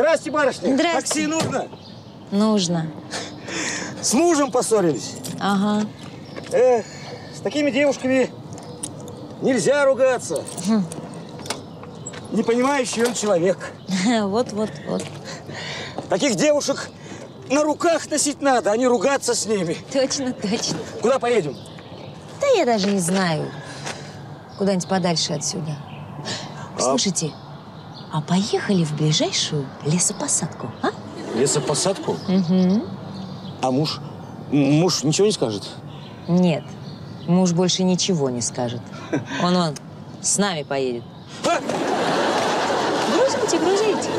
Здрасте, барышня. Здрасте. Такси нужно? Нужно. С мужем поссорились. Ага. Эх, с такими девушками нельзя ругаться. Не понимающий он человек. Вот-вот-вот. Таких девушек на руках носить надо, а не ругаться с ними. Точно, точно. Куда поедем? Да я даже не знаю. Куда-нибудь подальше отсюда. Слушайте, а поехали в ближайшую лесопосадку, а? Лесопосадку? Угу. А муж? Муж ничего не скажет? Нет, муж больше ничего не скажет. Он, он, с нами поедет. А! Грузите, грузите.